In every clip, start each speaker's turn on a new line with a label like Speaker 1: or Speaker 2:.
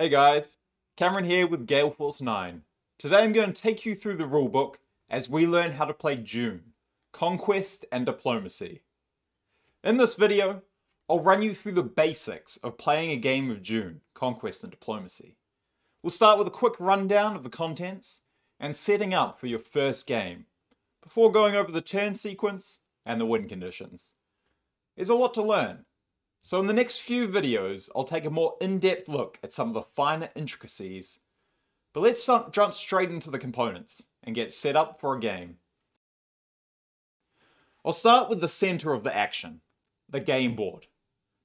Speaker 1: Hey guys, Cameron here with Gale Force 9. Today I'm going to take you through the rulebook as we learn how to play Dune, Conquest and Diplomacy. In this video, I'll run you through the basics of playing a game of Dune, Conquest and Diplomacy. We'll start with a quick rundown of the contents and setting up for your first game, before going over the turn sequence and the win conditions. There's a lot to learn, so in the next few videos, I'll take a more in-depth look at some of the finer intricacies. But let's jump straight into the components and get set up for a game. I'll start with the center of the action, the game board.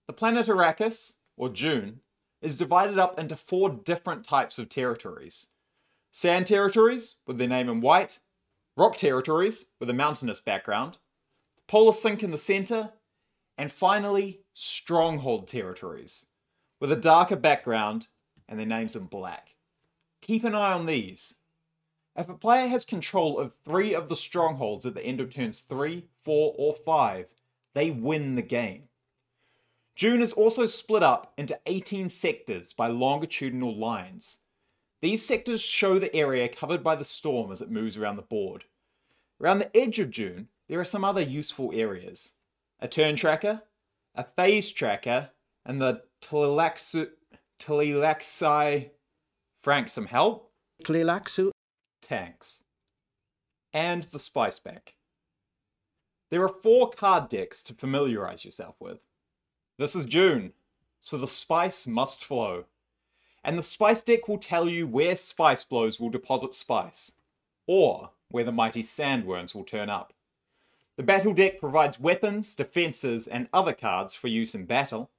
Speaker 1: The planet Arrakis, or Dune, is divided up into four different types of territories. Sand territories, with their name in white, rock territories, with a mountainous background, the polar sink in the center, and finally, stronghold territories, with a darker background and their names in black. Keep an eye on these. If a player has control of three of the strongholds at the end of turns 3, 4, or 5, they win the game. Dune is also split up into 18 sectors by longitudinal lines. These sectors show the area covered by the storm as it moves around the board. Around the edge of Dune, there are some other useful areas a turn tracker, a phase tracker, and the Tleilaxu, Tlilaxi Frank some help?
Speaker 2: Tleilaxu
Speaker 1: tanks. And the spice bank. There are four card decks to familiarize yourself with. This is Dune, so the spice must flow. And the spice deck will tell you where spice blows will deposit spice, or where the mighty sandworms will turn up. The battle deck provides weapons, defenses, and other cards for use in battle.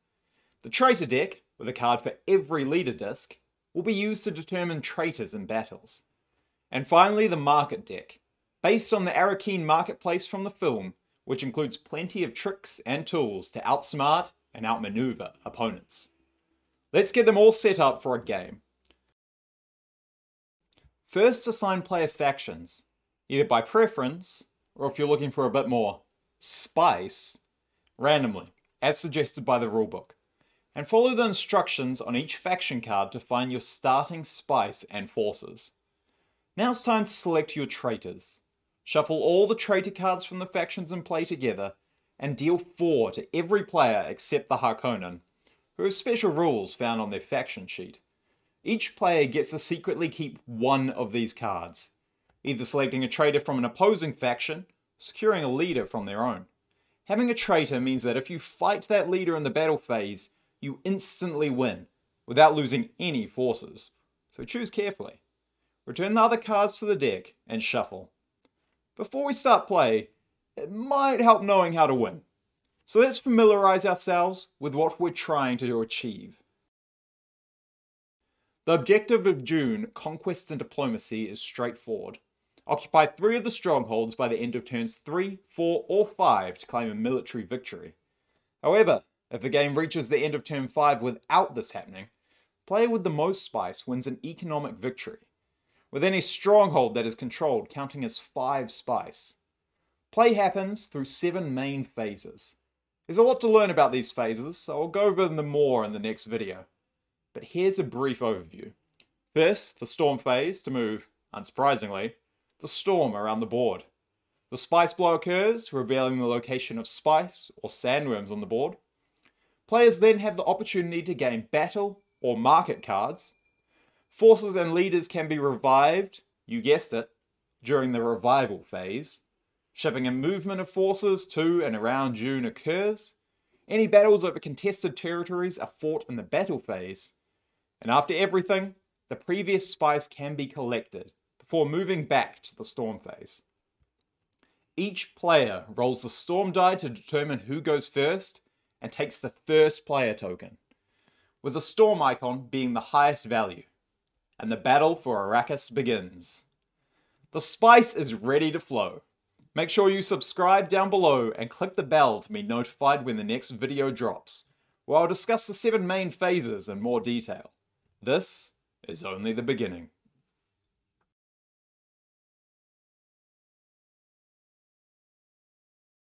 Speaker 1: The traitor deck, with a card for every leader disc, will be used to determine traitors in battles. And finally, the market deck, based on the Arrakeen marketplace from the film, which includes plenty of tricks and tools to outsmart and outmaneuver opponents. Let's get them all set up for a game. First, assign player factions, either by preference or if you're looking for a bit more spice, randomly, as suggested by the rulebook. And follow the instructions on each faction card to find your starting spice and forces. Now it's time to select your traitors. Shuffle all the traitor cards from the factions in play together, and deal 4 to every player except the Harkonnen, who have special rules found on their faction sheet. Each player gets to secretly keep one of these cards, either selecting a traitor from an opposing faction, securing a leader from their own. Having a traitor means that if you fight that leader in the battle phase, you instantly win, without losing any forces, so choose carefully. Return the other cards to the deck and shuffle. Before we start play, it might help knowing how to win. So let's familiarize ourselves with what we're trying to achieve. The objective of Dune, Conquest and Diplomacy, is straightforward. Occupy three of the strongholds by the end of turns 3, 4, or 5 to claim a military victory. However, if the game reaches the end of turn 5 without this happening, player with the most spice wins an economic victory, with any stronghold that is controlled counting as 5 spice. Play happens through 7 main phases. There's a lot to learn about these phases, so I'll go over them more in the next video. But here's a brief overview. First, the storm phase to move, unsurprisingly, the storm around the board. The spice blow occurs, revealing the location of spice or sandworms on the board. Players then have the opportunity to gain battle or market cards. Forces and leaders can be revived, you guessed it, during the revival phase. Shipping and movement of forces to and around Dune occurs. Any battles over contested territories are fought in the battle phase. And after everything, the previous spice can be collected, before moving back to the storm phase. Each player rolls the storm die to determine who goes first and takes the first player token, with the storm icon being the highest value. And the battle for Arrakis begins. The spice is ready to flow. Make sure you subscribe down below and click the bell to be notified when the next video drops, where I'll discuss the seven main phases in more detail. This is only the beginning.